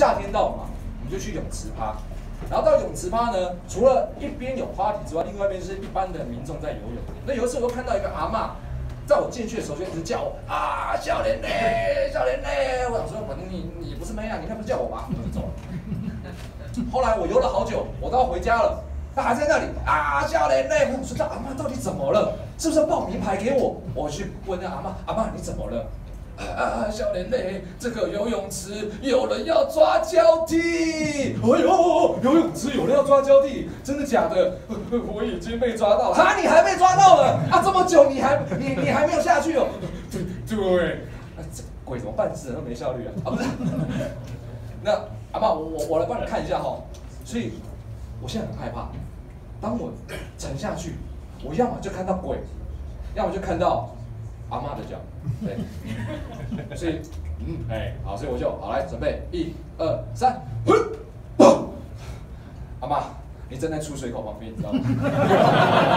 夏天到了嘛，我们就去泳池趴。然后到泳池趴呢，除了一边有 party 之外，另外一边是一般的民众在游泳。那有一次我又看到一个阿嬷，在我进去的时候就一直叫我啊，笑脸嘞，笑脸嘞。我想说，反正你你不是妹啊，你应该不是叫我吧？我就走了。后来我游了好久，我都要回家了，他还在那里啊，笑脸嘞。我说这阿嬷到底怎么了？是不是要报名牌给我？我去问那阿嬷，阿嬷你怎么了？啊，小莲嘞，这个游泳池有人要抓交替。哎呦，游泳池有人要抓交替，真的假的？我已经被抓到了。啊，你还被抓到了？啊，这么久你还你你还没有下去哦？对 对，啊这鬼怎么办事都没效率啊？啊不是，那阿妈，我我我来帮你看一下哈。所以我现在很害怕，当我沉下去，我要么就看到鬼，要么就看到阿妈的脚。对，所以嗯哎好，所以我就好来准备一二三，哼，嘣阿妈，你站在出水口旁边，你知道吗？